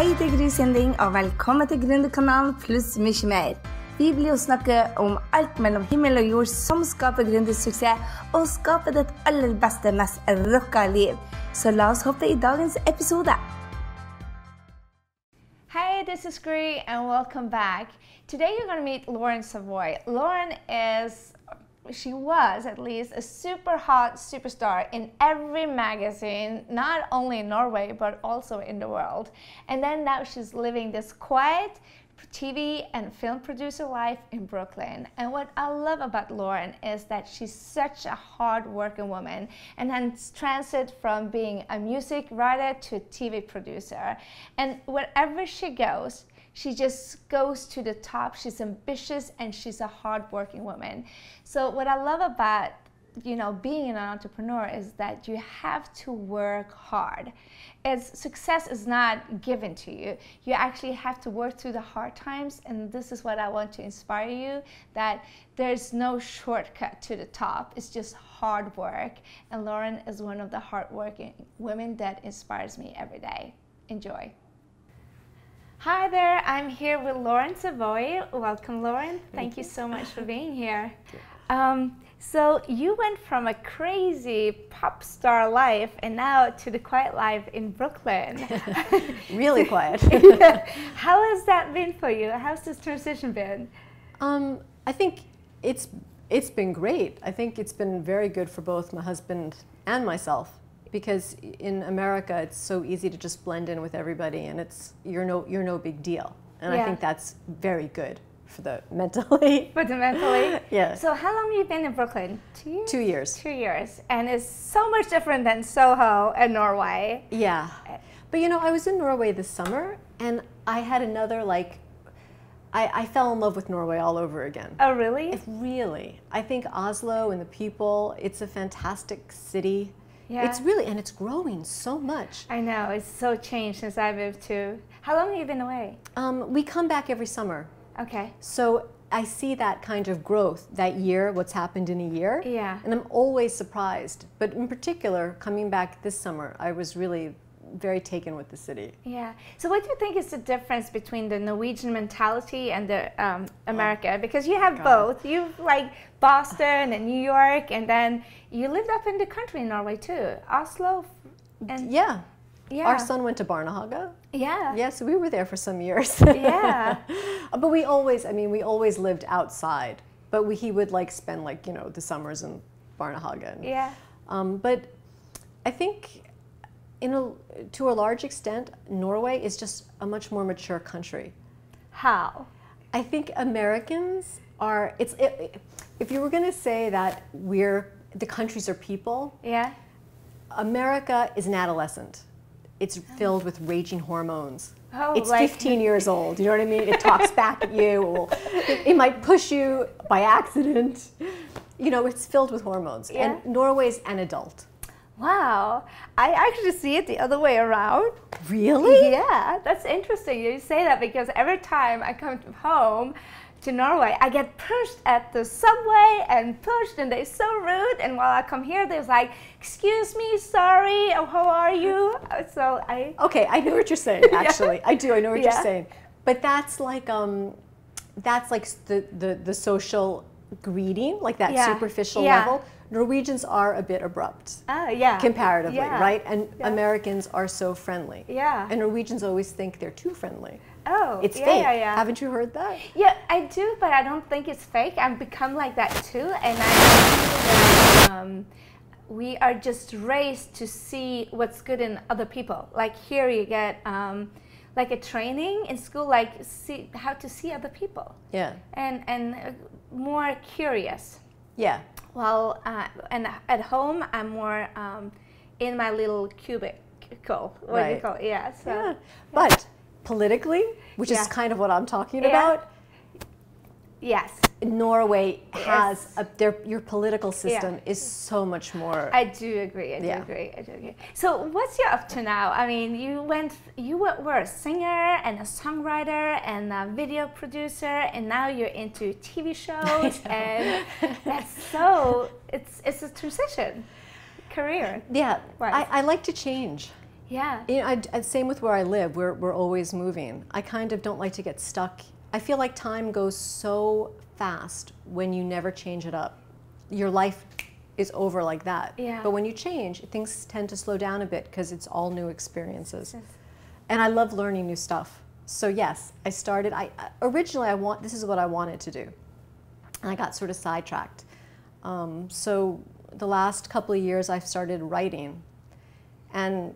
Hei, det Gry Sinding, og velkommen til Gründerkanalen pluss mye mer. Vi blir jo snakke om alt mellom himmel og jord som skaper gründersuksess, og skaper ditt aller beste, mest rocka liv. Så la oss hoppe i dagens episode. Hey, this is Gry, and welcome back. Today you're going to meet Lauren Savoy. Lauren is, she was at least, a super hot superstar in every magazine, not only in Norway, but also in the world. And then now she's living this quiet, TV and film producer life in Brooklyn. And what I love about Lauren is that she's such a hard working woman and has transit from being a music writer to a TV producer. And wherever she goes, she just goes to the top. She's ambitious and she's a hardworking woman. So what I love about you know being an entrepreneur is that you have to work hard. It's success is not given to you. You actually have to work through the hard times and this is what i want to inspire you that there's no shortcut to the top. It's just hard work. And lauren is one of the hardworking women that inspires me every day. Enjoy Hi there, I'm here with Lauren Savoy. Welcome, Lauren. Thank, Thank you. you so much for being here. Um, so you went from a crazy pop star life and now to the quiet life in Brooklyn. really quiet. yeah. How has that been for you? How's this transition been? Um, I think it's it's been great. I think it's been very good for both my husband and myself because in America it's so easy to just blend in with everybody and it's you're no you're no big deal. And yeah. I think that's very good for the mentally. For the mentally. yeah. So how long have you been in Brooklyn? Two years. Two years. Two years, and it's so much different than Soho and Norway. Yeah, but you know, I was in Norway this summer, and I had another like. I, I fell in love with Norway all over again. Oh, really? It, really. I think Oslo and the people, it's a fantastic city. Yeah. It's really, and it's growing so much. I know, it's so changed since I moved to. How long have you been away? Um, we come back every summer. Okay. So I see that kind of growth that year, what's happened in a year. Yeah. And I'm always surprised. But in particular, coming back this summer, I was really very taken with the city. Yeah. So what do you think is the difference between the Norwegian mentality and the um, America? Oh, because you have God. both. You like Boston and New York, and then you lived up in the country in Norway too, Oslo. And yeah. Yeah. Our son went to Barnehage. Yeah. Yes, we were there for some years. Yeah. but we always, I mean, we always lived outside. But we, he would like spend like, you know, the summers in Barnehage. yeah. Um, but I think in a, to a large extent, Norway is just a much more mature country. How? I think Americans are, it's, it, if you were going to say that we're, the countries are people. Yeah. America is an adolescent it's oh. filled with raging hormones. Oh, it's like 15 years old. You know what I mean? It talks back at you. It, it, might push you by accident. You know, it's filled with hormones. Yeah. And Norway's an adult. Wow. I actually see it the other way around. Really? Yeah, that's interesting you say that because every time I come home, to Norway, I get pushed at the subway and pushed, and they're so rude. And while I come here, they're like, "Excuse me, sorry, oh, how are you?" So I. Okay, I know what you're saying. Actually, yeah. I do. I know what yeah. you're saying. But that's like um, that's like the the, the social greeting, like that yeah. superficial level. Norwegians are a bit abrupt. Oh, yeah. Comparatively, right? And Americans are so friendly. Yeah. And Norwegians always think they're too friendly. Oh, it's yeah, fake. Yeah, yeah. Haven't you heard that? Yeah, I do, but I don't think it's fake. I've become like that too, and I um, we are just raised to see what's good in other people. Like here, you get um, like a training in school, like see how to see other people. Yeah. And and uh, more curious. Yeah. Well, uh, and at home, I'm more um, in my little cubicle. What right. do you call it? Yeah. So, yeah. But politically, which yeah. is kind of what I'm talking yeah. about. Yes. Norway has yes. a, their your political system yeah. is so much more. I do agree. I do yeah. agree. I do agree. So what's you up to now? I mean, you went. You were a singer and a songwriter and a video producer, and now you're into TV shows, and that's so. It's it's a transition, career. Yeah, I, I like to change. Yeah. You know, I, I- same with where I live. We're, we're always moving. I kind of don't like to get stuck. I feel like time goes so fast when you never change it up. Your life is over like that. Yeah. But when you change, things tend to slow down a bit because it's all new experiences. Yes. And I love learning new stuff. So yes, I started. I I- originally I want this is what I wanted to do, and I got sort of sidetracked. Um, so the last couple of years, I've started writing, and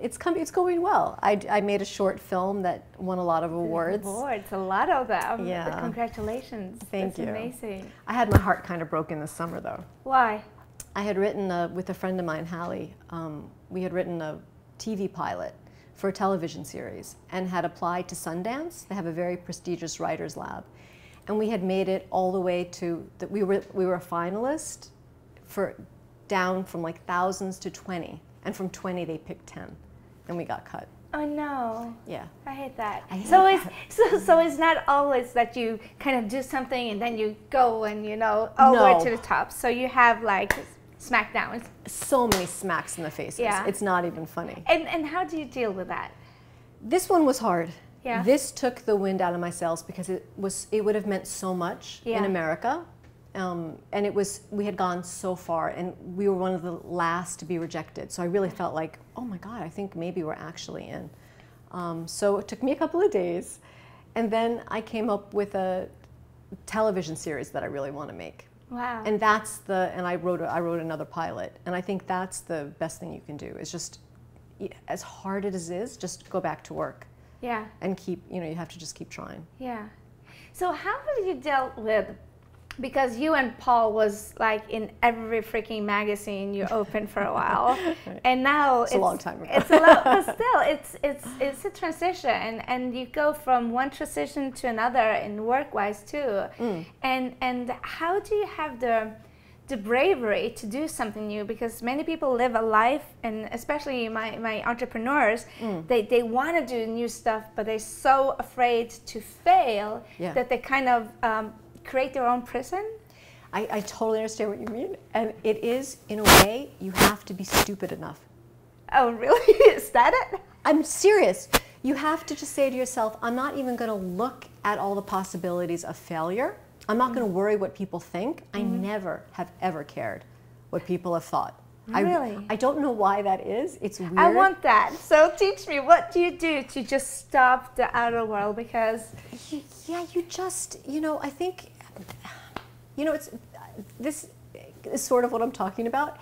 it's coming. It's going well. I, I made a short film that won a lot of awards. Awards, a lot of them. Yeah. Congratulations. Thank That's you. amazing. I had my heart kind of broken this summer though. Why? I had written uh with a friend of mine, Hallie. Um, we had written a TV pilot for a television series and had applied to Sundance. They have a very prestigious writers lab, and we had made it all the way to that. We were we were a finalist for down from like thousands to twenty, and from twenty they picked ten, and we got cut. Oh no. Yeah. I hate that. I hate so it's so so it's not always that you kind of do something and then you go and you know all the way No. to the top. So you have like smackdowns. So many smacks in the faces. Yeah. It's not even funny. And and how do you deal with that? This one was hard. Yeah. This took the wind out of my sails because it was it would have meant so much Yeah. in America. Um, and it was we had gone so far and we were one of the last to be rejected. So I really felt like, oh my God, I think maybe we're actually in. Um, so it took me a couple of days. And then I came up with a television series that I really want to make. Wow. And that's the and I wrote a, I wrote another pilot and I think that's the best thing you can do is just as hard as it is just go back to work yeah. and keep you know you have to just keep trying Yeah. So how have you dealt with because you and Paul was like in every freaking magazine you opened for a while, Right. and now It's a long time ago. It's a lot, but still, it's it's it's a transition, and and you go from one transition to another in work-wise too, Mm. and and how do you have the the bravery to do something new because many people live a life and especially my, my entrepreneurs Mm. they, they want to do new stuff but they're so afraid to fail Yeah. that they kind of um, create their own prison? I, I totally understand what you mean and it is in a way you have to be stupid enough. Oh really? Is that it? I'm serious. You have to just say to yourself i'm not even going to look at all the possibilities of failure. I'm not going to worry what people think. I mm-hmm. never have ever cared what people have thought. I, Really? I don't know why that is. It's weird. i want that. So teach me what do you do to just stop the outer world? Because Yeah, you just, you know, I think, you know, it's this is sort of what I'm talking about.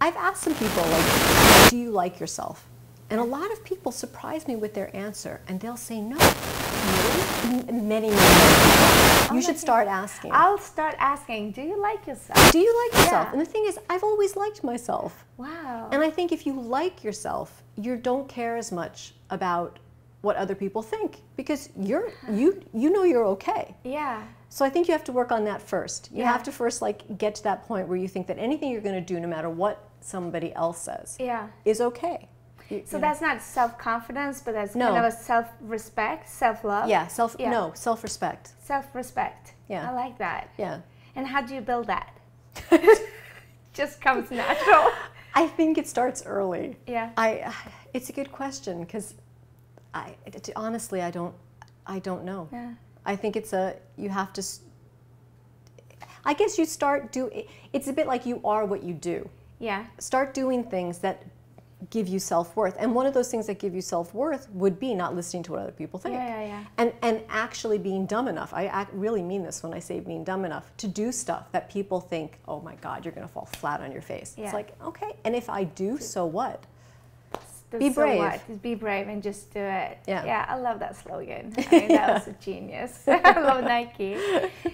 I've asked some people, like, do you like yourself? And a lot of people surprise me with their answer, and they'll say no. Really? Many, many, many. You should start asking. i'll start asking do you like yourself Do you like yourself? Yeah. And the thing is, I've always liked myself. wow And I think if you like yourself, you don't care as much about what other people think because you're you you know you're okay. yeah So I think you have to work on that first. You Yeah. have to first like get to that point where you think that anything you're going to do, no matter what somebody else says, yeah is okay. You- So you know. that's not self confidence, but that's No. kind of a self respect, self love. yeah, self Yeah. no self respect. Self respect. Yeah. I like that. Yeah, And how do you build that? Just comes natural. I think it starts early. Yeah. I it's a good question because I honestly I don't I don't know. Yeah. I think it's a you have to. I guess you start do. It's a bit like you are what you do. Yeah. start doing things that give you self-worth and one of those things that give you self-worth would be not listening to what other people think Yeah, yeah, yeah. and and actually being dumb enough i ac really mean this when i say being dumb enough to do stuff that people think oh my god you're going to fall flat on your face Yeah. it's like okay and if i do so what Be so brave. what? Just be brave and just do it. Yeah. Yeah, I love that slogan. I mean, that was a genius. I love Nike.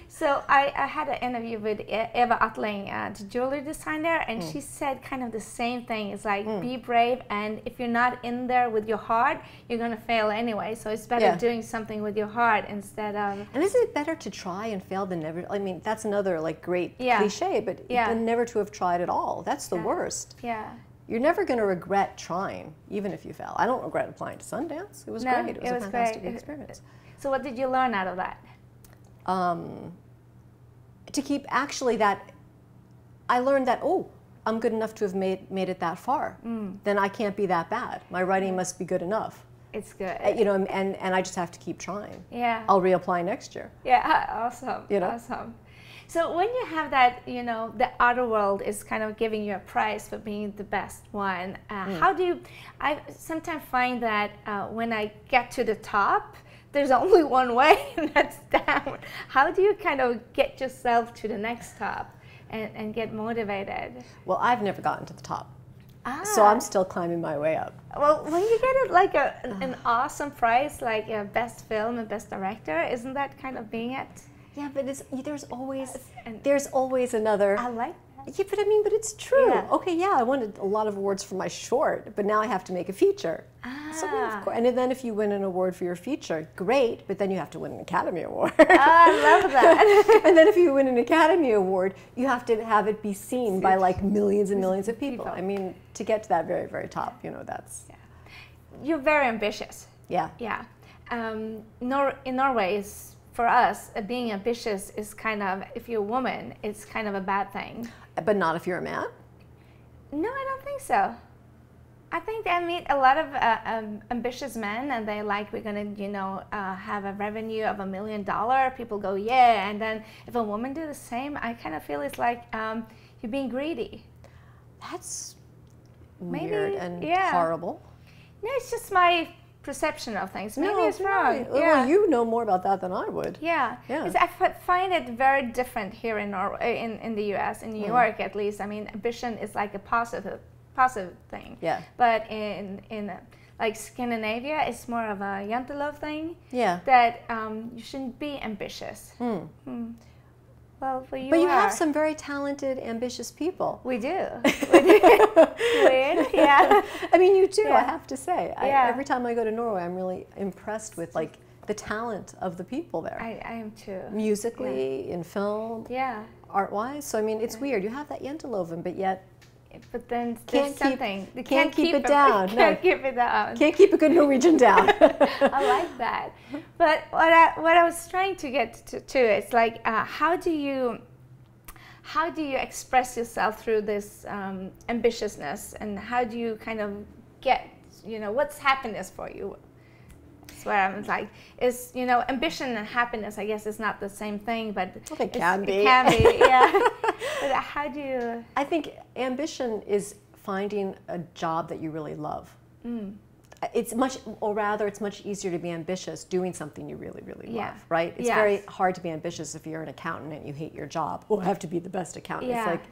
So I, I had an interview with Eva Attling, uh, the jewelry designer, and Mm. she said kind of the same thing. It's like be brave, and if you're not in there with your heart, you're gonna fail anyway. So it's better Yeah. doing something with your heart instead of and isn't it better to try and fail than never i mean that's another like great Yeah. cliche but Yeah. than never to have tried at all that's the Yeah. worst yeah. You're never going to regret trying even if you fail i don't regret applying to sundance it was No, great it was it a fantastic great. experience So what did you learn out of that? um, to keep actually that I learned that oh I'm good enough to have made made it that far. Then I can't be that bad. My writing must be good enough. It's good. Uh, You know, and and I just have to keep trying. yeah. I'll reapply next year. Yeah, awesome. You know? Awesome. So when you have that, you know, the outer world is kind of giving you a prize for being the best one. Uh, Hmm. How do you? I sometimes find that uh, when I get to the top, there's only one way, and that's down. How do you kind of get yourself to the next top and, and get motivated? Well, I've never gotten to the top, Ah. so I'm still climbing my way up. Well, when you get it like a, an, an awesome prize, like a best film and best director, isn't that kind of being it? Yeah, but it's, there's always And- there's always another. I like that. Yeah, but I mean, but it's true. Yeah. Okay, yeah, I wanted a lot of awards for my short, but now I have to make a feature. So yeah, Ah. of course. And then if you win an award for your feature, great, but then you have to win an Academy Award. I love that. and then if you win an Academy Award, you have to have it be seen by like millions and millions of people. People. I mean, to get to that very, very top, you know, that's Yeah. You're very ambitious. yeah. Yeah. Um, Nor- in Norway, is, for us, uh, being ambitious is kind of, if you're a woman, it's kind of a bad thing. But not if you're a man. No, I don't think so. I think I meet a lot of uh, um, ambitious men, and they like we're gonna, you know, uh, have a revenue of a million dollar. People go, yeah, and then if a woman do the same, I kind of feel it's like um, you're being greedy. That's Maybe, weird and yeah. horrible. No, it's just my perception of things. Maybe it's wrong. really. Well, Yeah. you know more about that than I would. Yeah, Yeah. I find it very different here in Norway, in, in the U.S. in New Hmm. York at least. I mean, ambition is like a positive, positive thing. Yeah. But in in like Scandinavia, it's more of a jantelov thing Yeah. that um, you shouldn't be ambitious. Hmm. Hmm. Well, but you But you are. have some very talented, ambitious people. We do. We do. Weird. Yeah. I mean, you do. I have to say. I, Yeah. every time I go to Norway, I'm really impressed with like the talent of the people there, I, I am too. musically, in film, Yeah. art-wise. So I mean, it's weird. You have that Jenteloven, but yet But then Can't there's keep- something. They can't keep it them- down. Can't keep it down. can't keep a good Norwegian down. I like that. But what I, what I was trying to get to, to is like, uh, how do you how do you express yourself through this um, ambitiousness, and how do you kind of get you know what's happiness for you? Where I'm like, is you know ambition and happiness? I guess is not the same thing, but Well, it's- can be. It can be, yeah. but how do you? I think ambition is finding a job that you really love. Mm. It's much, or rather, it's much easier to be ambitious doing something you really, really Yeah. love, right? It's Yes. very hard to be ambitious if you're an accountant and you hate your job. Oh, I have to be the best accountant. Yeah. It's like,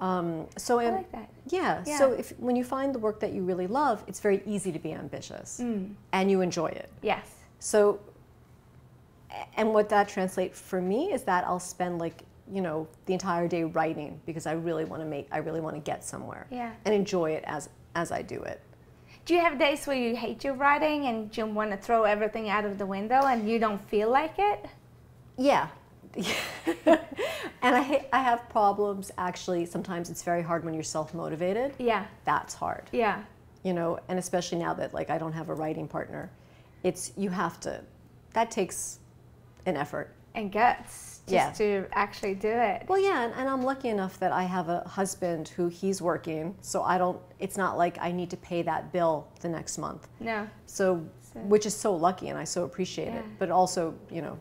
um, so I like that. Yeah, Yeah. So if when you find the work that you really love, it's very easy to be ambitious, Mm. and you enjoy it. Yes. So, and what that translates for me is that I'll spend like you know the entire day writing because I really want to make, I really want to get somewhere, Yeah. and enjoy it as as I do it. Do you have days where you hate your writing and you want to throw everything out of the window and you don't feel like it? Yeah. and I ha- I have problems actually. Sometimes it's very hard when you're self motivated. Yeah. That's hard. Yeah. you know and especially now that like i don't have a writing partner it's you have to that takes an effort And guts just Yeah. to actually do it. well yeah and, and i'm lucky enough that i have a husband who he's working so i don't it's not like i need to pay that bill the next month No. so So- which is so lucky and i so appreciate it but also you know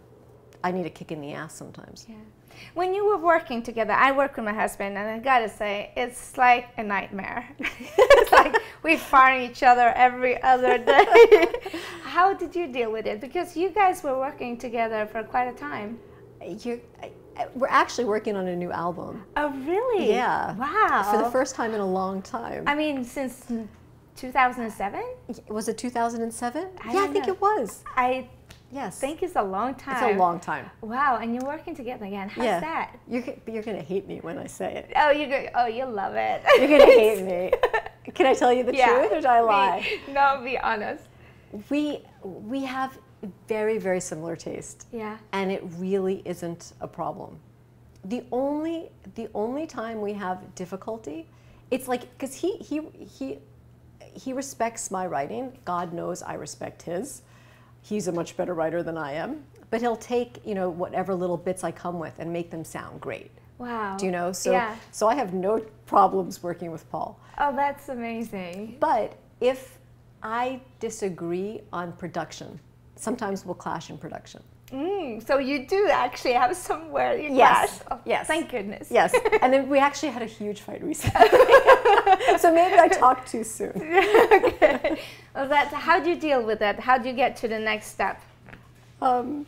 i need a kick in the ass sometimes Yeah. When you were working together, I work with my husband, and I gotta say, it's like a nightmare. it's like we fire each other every other day. How did you deal with it? Because you guys were working together for quite a time. I- we're actually working on a new album Oh, really? Yeah. Wow. for the first time in a long time I mean, since 2007? was it 2007 yeah i think know. it was I yes think it's a long time. it's a long time Wow, and you're working together again. How's yeah. that? You're, you're going to hate me when I say it. Oh, you go. Oh, you love it. You're going to hate me. Can I tell you the truth or do I Be- lie? no, be honest. We, we have very, very similar taste, Yeah. and it really isn't a problem. The only, the only time we have difficulty, it's like, because he, he, he, he respects my writing. God knows I respect his. He's a much better writer than I am. but he'll take you know whatever little bits I come with and make them sound great. Wow. Do you know? So Yeah. so I have no problems working with Paul. Oh, that's amazing. But if I disagree on production, sometimes we'll clash in production. Mm, so you do actually have somewhere you Yes. clash. Oh, Yes. Thank goodness. Yes, and then we actually had a huge fight recently. so maybe I talked too soon. okay. Well, that, how do you deal with that? How do you get to the next step? Um,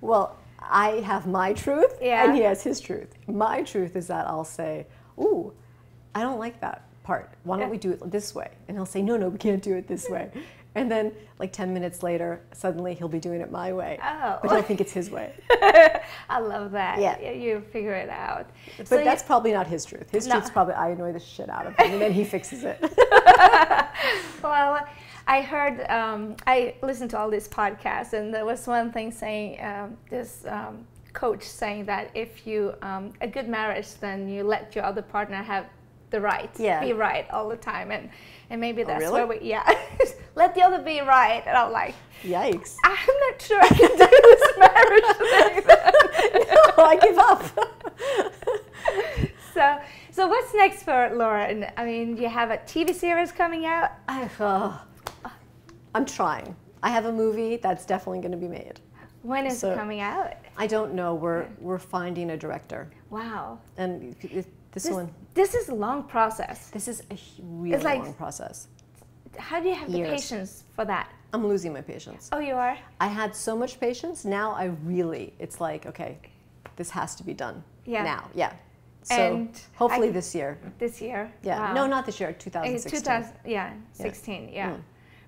well, I have my truth, Yeah. and he has his truth. My truth is that I'll say, "Ooh, I don't like that part. Why don't Yeah. we do it this way?" And he'll say, "No, no, we can't do it this way." And then, like ten minutes later, suddenly he'll be doing it my way, Oh. but he'll think it's his way. I love that. Yeah. You figure it out. But So you- that's probably not his truth. His No. truth's probably I annoy the shit out of him, and then he fixes it. Well, I heard, um, I listened to all these podcasts, and there was one thing saying, um, this um, coach saying that if you, um, a good marriage, then you let your other partner have the right, Yeah. be right all the time. And, and maybe that's really? where we, yeah, let the other be right. And I'm like, Yikes! I'm not sure I can do this marriage thing. no, I give up. so, so what's next for Lauren? I mean, you have a TV series coming out. I, uh, I'm trying. I have a movie that's definitely going to be made. When is So- it coming out? I don't know. We're we're finding a director, Wow. and this, This, one, this is a long process. this is a really like- long process. How do you have Years. the patience for that? I'm losing my patience. Oh, you are? I had so much patience. Now I really, it's like, okay, this has to be done Yeah. now. Yeah. So And hopefully I- this year. This year? Yeah. Wow. No, not this year. Uh, 2016. 2000, yeah, 16, yeah. Mm.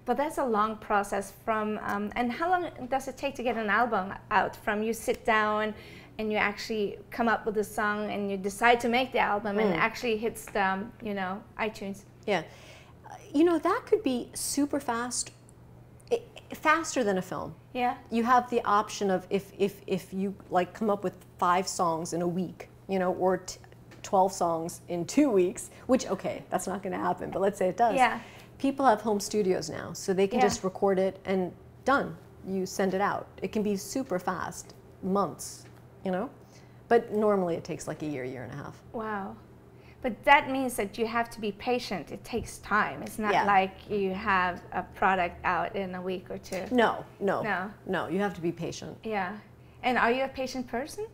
But that's a long process from, um, and how long does it take to get an album out? From you sit down and you actually come up with a song and you decide to make the album and it Mm. actually hits the, um, you know, iTunes. Yeah. You know, that could be super fast, faster than a film. Yeah? You have the option of if, if, if you like come up with five songs in a week, you know, or t- 12 songs in two weeks, which, okay, that's not going to happen, but let's say it does. Yeah. People have home studios now, so they can Yeah. just record it and done. You send it out. It can be super fast, months, you know? But normally it takes like a year, year and a half. Wow. But that means that you have to be patient. It takes time. It's not Yeah. like you have a product out in a week or two. No, no, No. no. You have to be patient. Yeah. And are you a patient person?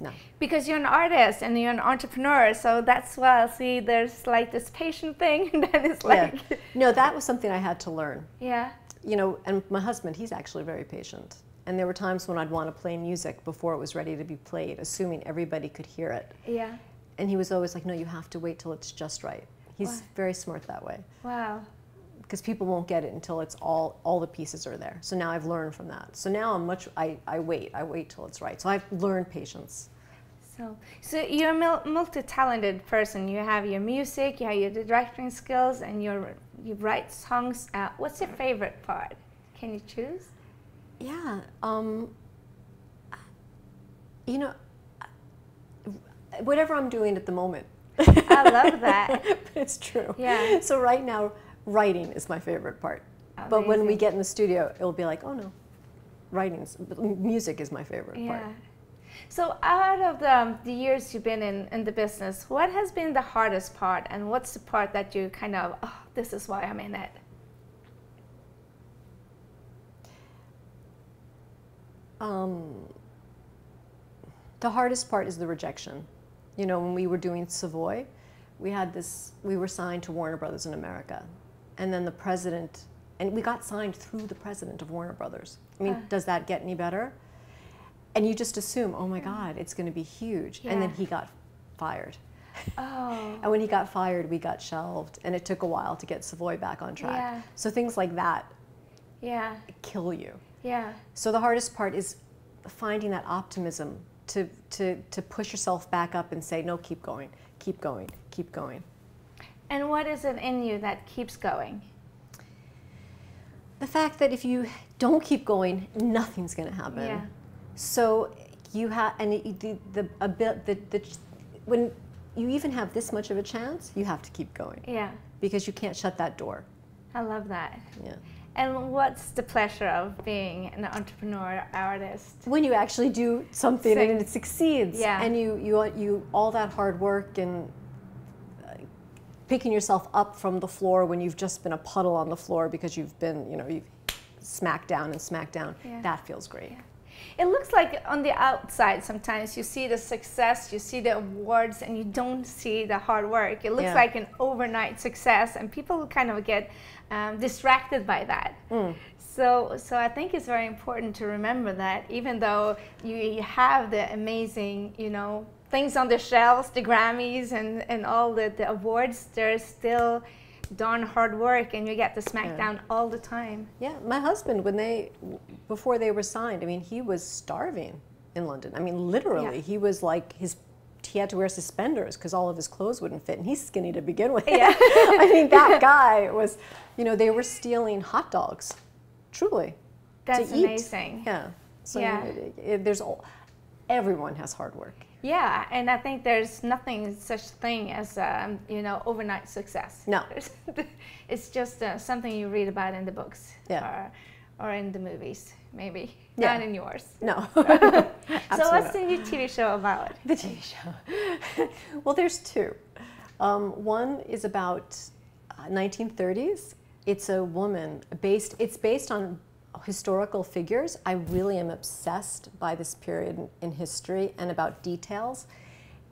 No. Because you're an artist and you're an entrepreneur, so that's why I see there's like this patient thing, and then it's like, yeah. No, that was something I had to learn. yeah, You know, and my husband, he's actually very patient. And there were times when I'd want to play music before it was ready to be played, assuming everybody could hear it. yeah, And he was always like, no, you have to wait till it's just right. He's very smart that way wow, because people won't get it until it's all, all the pieces are there. So now I've learned from that. So now I'm much, I, I wait, I wait till it's right. So I've learned patience. So, so you're a multi-talented person. You have your music, you have your directing skills, and you you write songs. Uh, what's your favorite part? Can you choose? Yeah. Um, you know, whatever I'm doing at the moment. I love that. it's true. Yeah. So right now, writing is my favorite part. But when we get in the studio, it'll be like, oh no, writing's music is my favorite Yeah. part. So out of the, the years you've been in, in the business, what has been the hardest part, and what's the part that you kind of, oh, this is why I'm in it? Um, the hardest part is the rejection. You know, when we were doing Savoy, we had this, we were signed to Warner Brothers in America. And then the president, and we got signed through the president of Warner Brothers. I mean, Uh. does that get any better? And you just assume, oh my God, it's going to be huge. And then he got fired. Oh, And when he got fired, we got shelved. And it took a while to get Savoy back on track. Yeah. So things like that yeah, kill you. yeah, So the hardest part is finding that optimism to, to, to push yourself back up and say, no, keep going, keep going, keep going. And what is it in you that keeps going? The fact that if you don't keep going, nothing's going to happen. Yeah. So you have, and it, the, the, a bit, the, the, when you even have this much of a chance, you have to keep going Yeah, because you can't shut that door. I love that. Yeah. And what's the pleasure of being an entrepreneur artist? When you actually do something Sing. and it succeeds, Yeah. and you you you all that hard work and uh, picking yourself up from the floor when you've just been a puddle on the floor because you've been you know you've smacked down and smacked down. Yeah. That feels great. It looks like on the outside sometimes you see the success, you see the awards, and you don't see the hard work. It looks Yeah. like an overnight success, and people kind of get um, distracted by that. Mm. So, so I think it's very important to remember that even though you, you have the amazing, you know, things on the shelves, the Grammys and, and all the, the awards, there's still darn hard work, and you get the smackdown all the time. Yeah, my husband, when they, before they were signed, I mean, he was starving in London. I mean, literally, Yeah. he was like his. He had to wear suspenders because all of his clothes wouldn't fit, and he's skinny to begin with. Yeah. I mean, that guy was, you know, they were stealing hot dogs, truly. That's to eat. amazing. Yeah. So Yeah. It, it, there's all, everyone has hard work. Yeah, and I think there's nothing such thing as um, you know overnight success. No. It's just uh, something you read about in the books Yeah. or, or in the movies, maybe Yeah. not in yours. No. So what's the new TV show about? The TV show. well, there's two. Um, one is about uh, 1930s. It's a woman based. It's based on historical figures. I really am obsessed by this period in- in history and about details.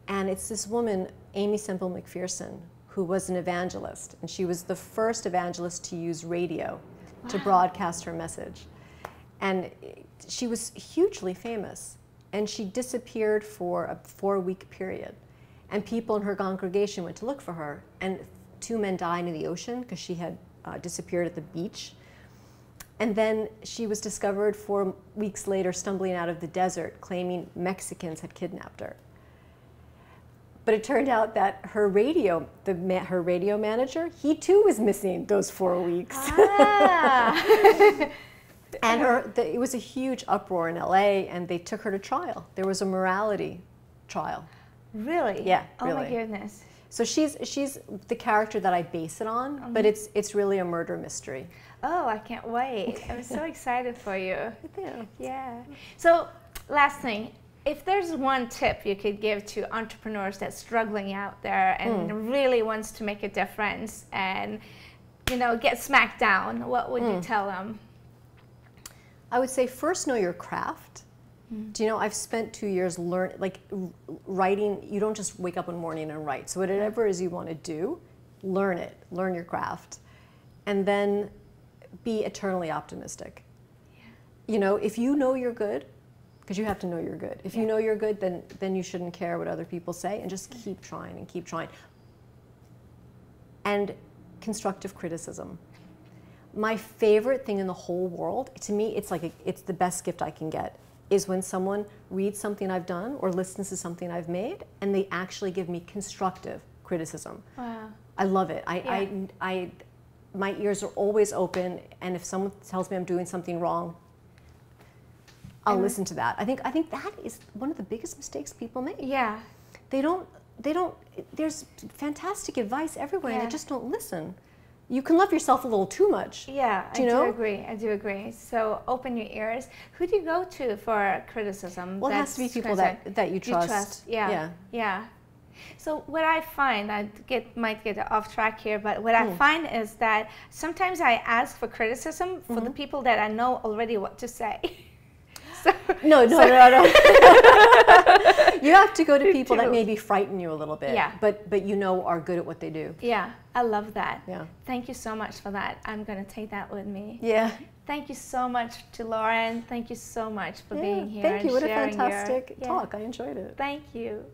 And it's this woman, Aimee Semple McPherson, who was an evangelist, and she was the first evangelist to use radio to broadcast her message. And she was hugely famous. And she disappeared for a four week period. And people in her congregation went to look for her. And two men died in the ocean because she had uh, disappeared at the beach. And then she was discovered four weeks later stumbling out of the desert, claiming Mexicans had kidnapped her. But it turned out that her radio, the her radio manager, he too was missing those four weeks. Ah. And her, the, it was a huge uproar in LA, and they took her to trial. There was a morality trial. really? Yeah, Oh my goodness. So she's she's the character that I base it on, mm-hmm. but it's it's really a murder mystery. Oh, I can't wait. I'm so excited for you. Yeah. Yeah. So, last thing, if there's one tip you could give to entrepreneurs that's struggling out there and hmm. really wants to make a difference and you know get smacked down, what would you hmm. tell them? I would say first know your craft. Mm. Do you know I've spent two years learn like writing. You don't just wake up one morning and write. So whatever it is you want to do, learn it. Learn your craft, and then be eternally optimistic. You know, if you know you're good, because you have to know you're good. If you know you're good, then then you shouldn't care what other people say, and just mm. keep trying and keep trying. And constructive criticism my favorite thing in the whole world to me it's like a, it's the best gift i can get is when someone reads something i've done or listens to something i've made and they actually give me constructive criticism Wow. i love it I, Yeah. I, I my ears are always open and if someone tells me i'm doing something wrong i'll And- listen to that i think i think that is one of the biggest mistakes people make Yeah. they don't they don't there's fantastic advice everywhere and they just don't listen you can love yourself a little too much Yeah, Do I you do agree. I do agree. So open your ears. Who do you go to for criticism? Well, it has to be people that, that you trust. Yeah. Yeah. Yeah. So what I find, I get might get off track here, but what Hmm. I find is that sometimes I ask for criticism for Mm-hmm. the people that I know already what to say. so, No, no, so- no, no. you have to go to people that maybe frighten you a little bit. Yeah. But but you know are good at what they do. Yeah, I love that. Yeah. Thank you so much for that. I'm gonna take that with me. Yeah. Thank you so much to Lauren. Thank you so much for Yeah, being here. Thank and you. What a sharing your- fantastic Yeah. talk. I enjoyed it. Thank you.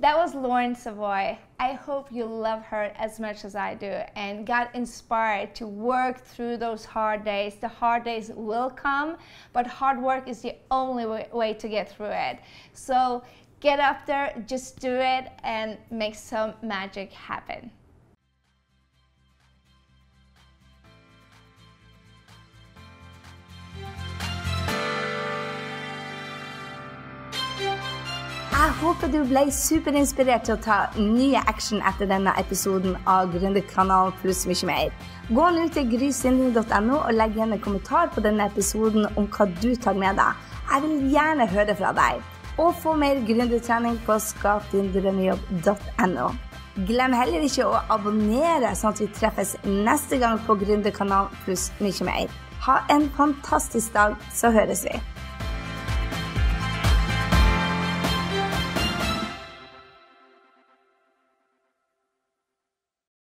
That was Lauren Savoy. I hope you love her as much as I do and got inspired to work through those hard days. The hard days will come, but hard work is the only way, to get through it. So get up there, just do it, and make some magic happen. Jeg håper du ble superinspirert til å ta nye action etter denne episoden av Gründerkanalen pluss mye mer. Gå nå til grysynding.no og legg igjen en kommentar på denne episoden om hva du tar med deg. Jeg vil gjerne høre fra deg. Og få mer gründertrening på skapdindrømmejobb.no. Glem heller ikke å abonnere, sånn at vi treffes neste gang på Gründerkanalen pluss mye mer. Ha en fantastisk dag, så høres vi.